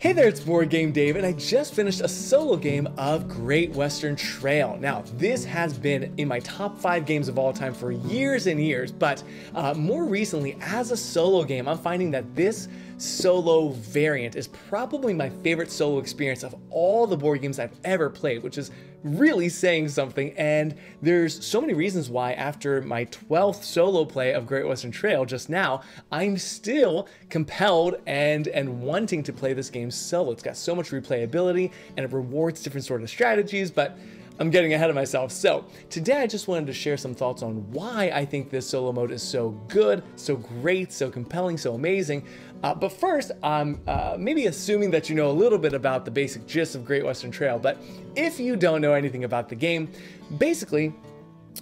Hey there, it's Board Game Dave, and I just finished a solo game of Great Western Trail. Now, this has been in my top five games of all time for years and years, but uh, more recently, as a solo game, I'm finding that this solo variant is probably my favorite solo experience of all the board games I've ever played, which is really saying something. And there's so many reasons why after my 12th solo play of Great Western Trail just now, I'm still compelled and and wanting to play this game solo. It's got so much replayability and it rewards different sort of strategies, but I'm getting ahead of myself. So today I just wanted to share some thoughts on why I think this solo mode is so good, so great, so compelling, so amazing. Uh, but first, I'm uh, maybe assuming that you know a little bit about the basic gist of Great Western Trail, but if you don't know anything about the game, basically,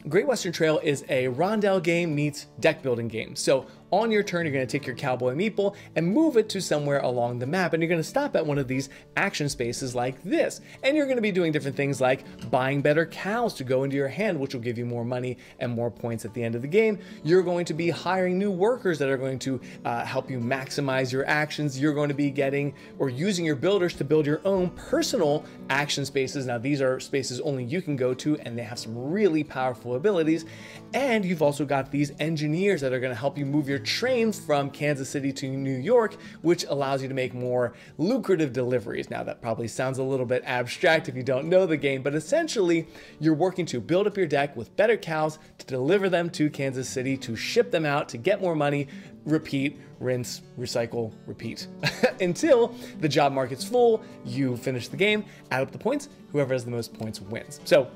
Great Western Trail is a rondel game meets deck building game. So on your turn, you're going to take your cowboy meeple and move it to somewhere along the map. And you're going to stop at one of these action spaces like this. And you're going to be doing different things like buying better cows to go into your hand, which will give you more money and more points at the end of the game. You're going to be hiring new workers that are going to uh, help you maximize your actions. You're going to be getting or using your builders to build your own personal action spaces. Now, these are spaces only you can go to, and they have some really powerful abilities. And you've also got these engineers that are going to help you move your your train from Kansas City to New York, which allows you to make more lucrative deliveries. Now, that probably sounds a little bit abstract if you don't know the game, but essentially, you're working to build up your deck with better cows to deliver them to Kansas City, to ship them out, to get more money, repeat, rinse, recycle, repeat. Until the job market's full, you finish the game, add up the points, whoever has the most points wins. So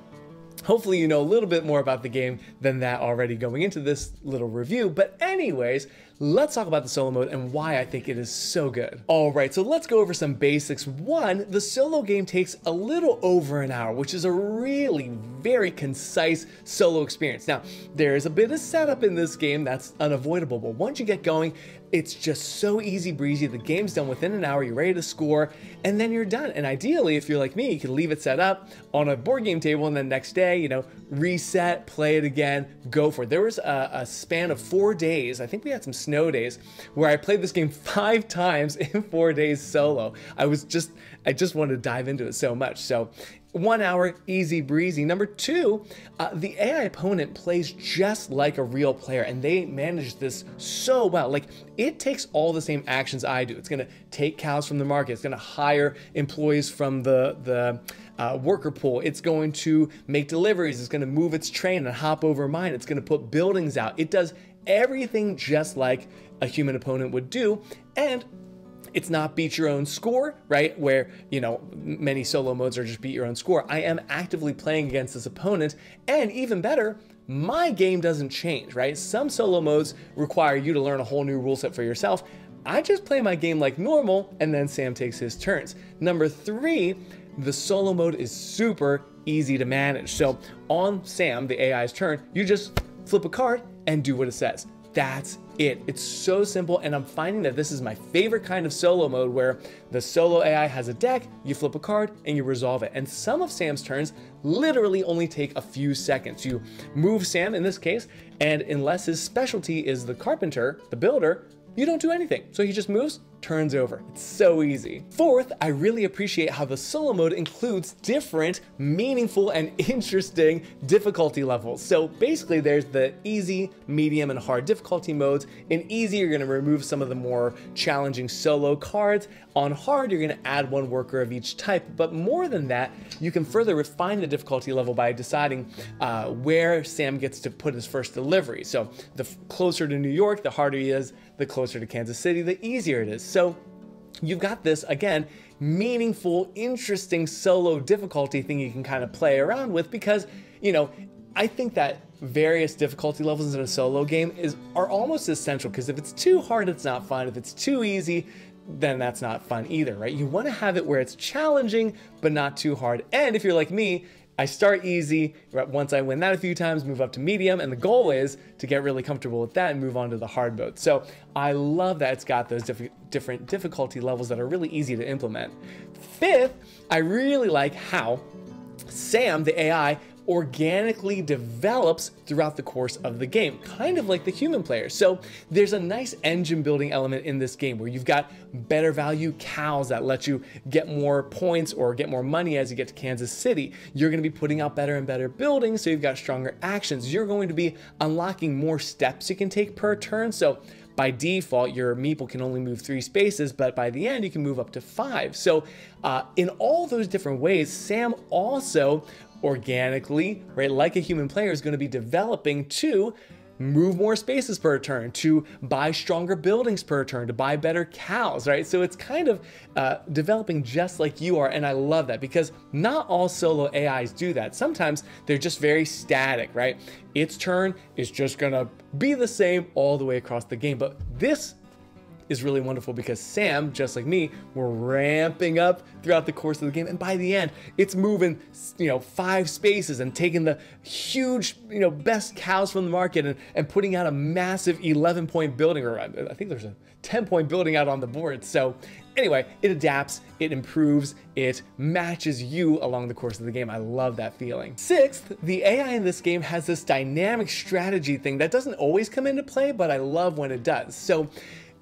Hopefully you know a little bit more about the game than that already going into this little review, but anyways, let's talk about the solo mode and why I think it is so good. All right, so let's go over some basics. One, the solo game takes a little over an hour, which is a really very concise solo experience. Now, there's a bit of setup in this game that's unavoidable, but once you get going, it's just so easy breezy. The game's done within an hour, you're ready to score, and then you're done. And ideally, if you're like me, you can leave it set up on a board game table and then next day, you know, reset, play it again, go for it. There was a, a span of four days, I think we had some snow days, where I played this game five times in four days solo. I was just, I just wanted to dive into it so much. So one hour, easy breezy. Number two, uh, the AI opponent plays just like a real player, and they manage this so well. Like, it takes all the same actions I do. It's gonna take cows from the market, it's gonna hire employees from the, the uh, worker pool, it's going to make deliveries, it's gonna move its train and hop over mine, it's gonna put buildings out. It does everything just like a human opponent would do, and it's not beat your own score, right? Where, you know, many solo modes are just beat your own score. I am actively playing against this opponent, and even better, my game doesn't change, right? Some solo modes require you to learn a whole new rule set for yourself. I just play my game like normal, and then Sam takes his turns. Number three, the solo mode is super easy to manage. So on Sam, the AI's turn, you just flip a card and do what it says. That's it. It's so simple, and I'm finding that this is my favorite kind of solo mode where the solo AI has a deck, you flip a card, and you resolve it. And some of Sam's turns literally only take a few seconds. You move Sam in this case, and unless his specialty is the carpenter, the builder, you don't do anything. So he just moves, turns over. It's so easy. Fourth, I really appreciate how the solo mode includes different, meaningful, and interesting difficulty levels. So basically there's the easy, medium, and hard difficulty modes. In easy, you're gonna remove some of the more challenging solo cards. On hard, you're gonna add one worker of each type, but more than that, you can further refine the difficulty level by deciding uh, where Sam gets to put his first delivery. So the closer to New York, the harder he is, the closer to Kansas City, the easier it is. So you've got this, again, meaningful, interesting solo difficulty thing you can kind of play around with because, you know, I think that various difficulty levels in a solo game is are almost essential because if it's too hard, it's not fun. If it's too easy, then that's not fun either, right? You want to have it where it's challenging, but not too hard. And if you're like me, I start easy. Once I win that a few times, move up to medium, and the goal is to get really comfortable with that and move on to the hard mode. So I love that it's got those diff different difficulty levels that are really easy to implement. Fifth, I really like how Sam, the AI, organically develops throughout the course of the game, kind of like the human player. So there's a nice engine building element in this game where you've got better value cows that let you get more points or get more money as you get to Kansas City. You're going to be putting out better and better buildings, so you've got stronger actions. You're going to be unlocking more steps you can take per turn. So by default, your meeple can only move three spaces, but by the end, you can move up to five. So uh, in all those different ways, Sam also organically, right, like a human player, is going to be developing to move more spaces per turn, to buy stronger buildings per turn, to buy better cows, right? So it's kind of uh, developing just like you are. And I love that because not all solo AIs do that. Sometimes they're just very static, right? Its turn is just gonna be the same all the way across the game. But this is really wonderful because Sam, just like me, we're ramping up throughout the course of the game. And by the end, it's moving, you know, five spaces and taking the huge, you know, best cows from the market and, and putting out a massive 11 point building, or uh, I think there's a 10 point building out on the board. So anyway, it adapts, it improves, it matches you along the course of the game. I love that feeling. Sixth, the AI in this game has this dynamic strategy thing that doesn't always come into play, but I love when it does. So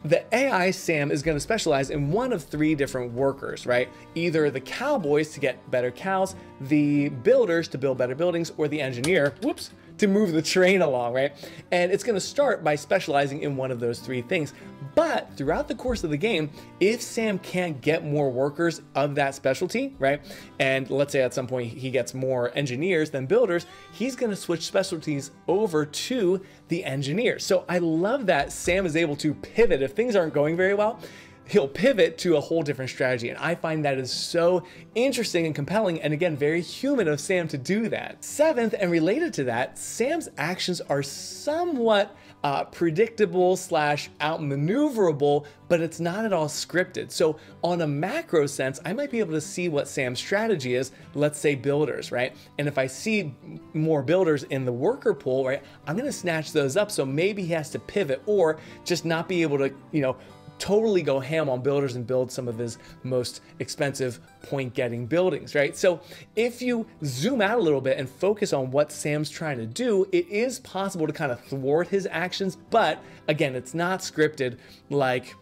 the AI Sam is going to specialize in one of three different workers, right? Either the cowboys to get better cows, the builders to build better buildings, or the engineer, whoops, to move the train along, right? And it's gonna start by specializing in one of those three things. But throughout the course of the game, if Sam can't get more workers of that specialty, right? And let's say at some point he gets more engineers than builders, he's gonna switch specialties over to the engineer. So I love that Sam is able to pivot if things aren't going very well he'll pivot to a whole different strategy. And I find that is so interesting and compelling, and again, very human of Sam to do that. Seventh, and related to that, Sam's actions are somewhat uh, predictable slash outmaneuverable, but it's not at all scripted. So on a macro sense, I might be able to see what Sam's strategy is, let's say builders, right? And if I see more builders in the worker pool, right, I'm gonna snatch those up. So maybe he has to pivot or just not be able to, you know, totally go ham on builders and build some of his most expensive point getting buildings, right? So if you zoom out a little bit and focus on what Sam's trying to do, it is possible to kind of thwart his actions, but again, it's not scripted like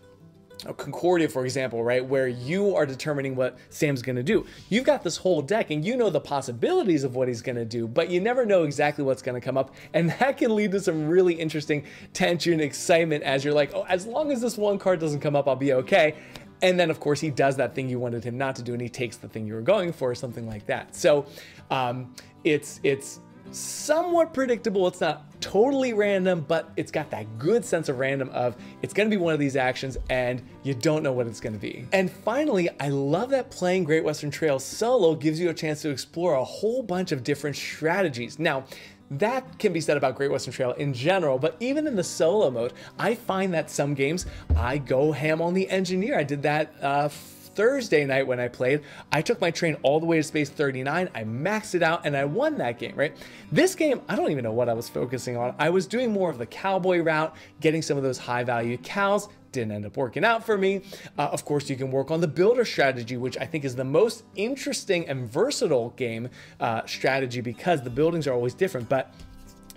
Concordia, for example, right, where you are determining what Sam's going to do. You've got this whole deck and you know the possibilities of what he's going to do, but you never know exactly what's going to come up. And that can lead to some really interesting tension, and excitement as you're like, oh, as long as this one card doesn't come up, I'll be okay. And then, of course, he does that thing you wanted him not to do, and he takes the thing you were going for, or something like that. So um, it's it's somewhat predictable. It's not totally random, but it's got that good sense of random of it's going to be one of these actions and you don't know what it's going to be. And finally, I love that playing Great Western Trail solo gives you a chance to explore a whole bunch of different strategies. Now, that can be said about Great Western Trail in general, but even in the solo mode, I find that some games I go ham on the engineer. I did that uh, Thursday night when I played, I took my train all the way to space 39, I maxed it out, and I won that game, right? This game, I don't even know what I was focusing on. I was doing more of the cowboy route, getting some of those high value cows, didn't end up working out for me. Uh, of course, you can work on the builder strategy, which I think is the most interesting and versatile game uh, strategy because the buildings are always different. But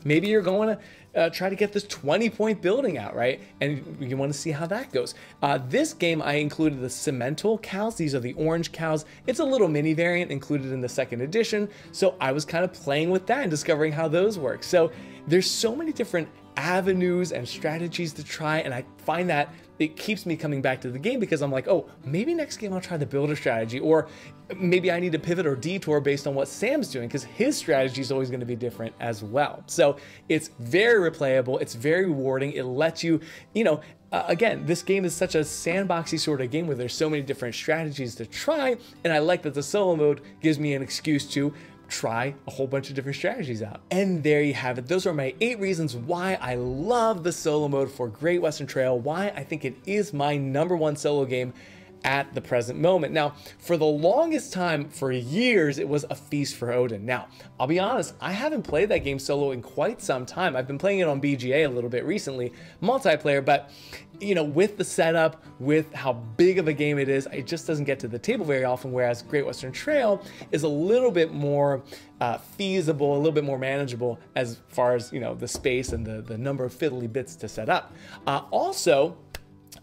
maybe you're going to uh, try to get this 20 point building out, right? And you want to see how that goes. Uh, this game, I included the Simmental cows. These are the orange cows. It's a little mini variant included in the second edition. So I was kind of playing with that and discovering how those work. So there's so many different avenues and strategies to try. And I find that it keeps me coming back to the game because I'm like, oh, maybe next game I'll try the builder strategy, or maybe I need to pivot or detour based on what Sam's doing because his strategy is always going to be different as well. So it's very replayable, it's very rewarding. It lets you, you know, uh, again, this game is such a sandboxy sort of game where there's so many different strategies to try, and I like that the solo mode gives me an excuse to try a whole bunch of different strategies out. And there you have it. Those are my eight reasons why I love the solo mode for Great Western Trail, why I think it is my number one solo game at the present moment. Now, for the longest time, for years, it was a feast for Odin. Now, I'll be honest, I haven't played that game solo in quite some time. I've been playing it on BGA a little bit recently, multiplayer, but you know, with the setup, with how big of a game it is, it just doesn't get to the table very often. Whereas Great Western Trail is a little bit more uh, feasible, a little bit more manageable as far as you know the space and the the number of fiddly bits to set up. Uh, also,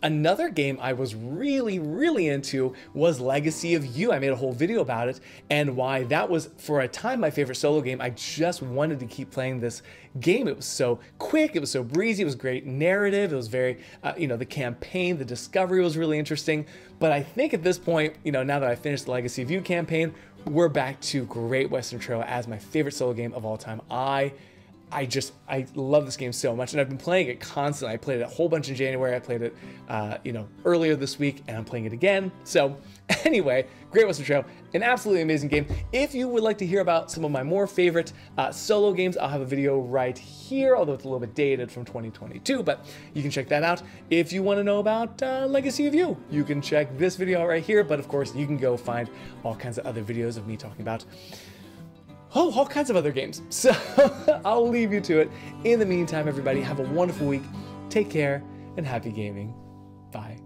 Another game I was really, really into was Legacy of Yu. I made a whole video about it and why that was, for a time, my favorite solo game. I just wanted to keep playing this game. It was so quick, it was so breezy, it was great narrative, it was very, uh, you know, the campaign, the discovery was really interesting. But I think at this point, you know, now that I finished the Legacy of Yu campaign, we're back to Great Western Trail as my favorite solo game of all time. I I just I love this game so much, and I've been playing it constantly. I played it a whole bunch in January. I played it, uh, you know, earlier this week, and I'm playing it again. So, anyway, Great Western Trail, an absolutely amazing game. If you would like to hear about some of my more favorite uh, solo games, I'll have a video right here, although it's a little bit dated from 2022, but you can check that out. If you want to know about uh, Legacy of Yu, you can check this video right here. But of course, you can go find all kinds of other videos of me talking about oh, all kinds of other games. So I'll leave you to it. In the meantime, everybody, have a wonderful week. Take care and happy gaming. Bye.